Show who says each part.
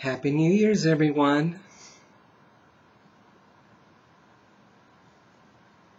Speaker 1: Happy New Year's, everyone.